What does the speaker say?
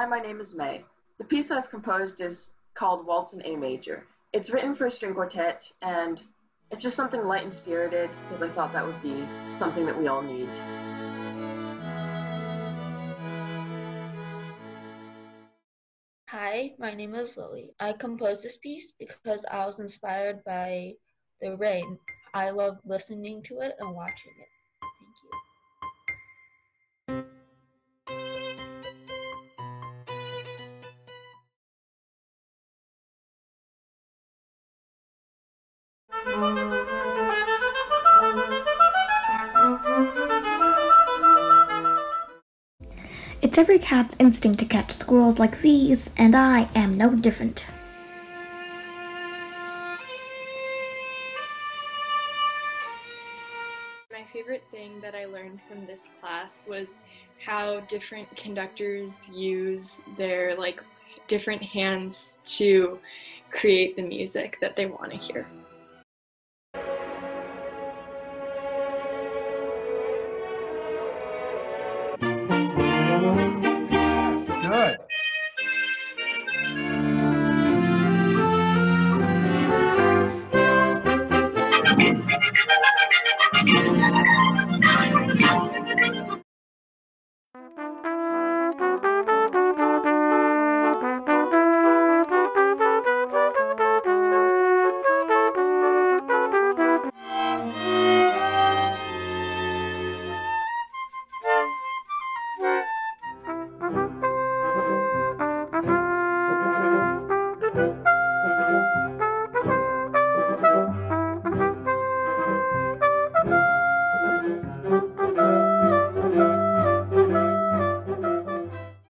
Hi, my name is May. The piece I've composed is called Waltz in A Major. It's written for a string quartet, and it's just something light and spirited because I thought that would be something that we all need. Hi, my name is Lily. I composed this piece because I was inspired by the rain. I love listening to it and watching it. It's every cat's instinct to catch squirrels like these, and I am no different. My favorite thing that I learned from this class was how different conductors use their like different hands to create the music that they want to hear. That's good.